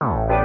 Oh.